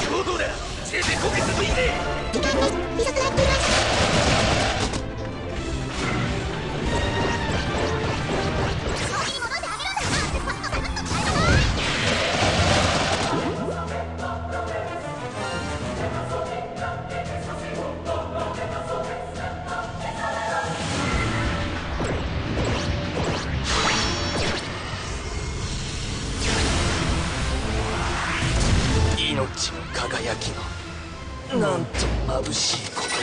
上等だ？血でこけたといい命の輝きがなんと眩しいこと。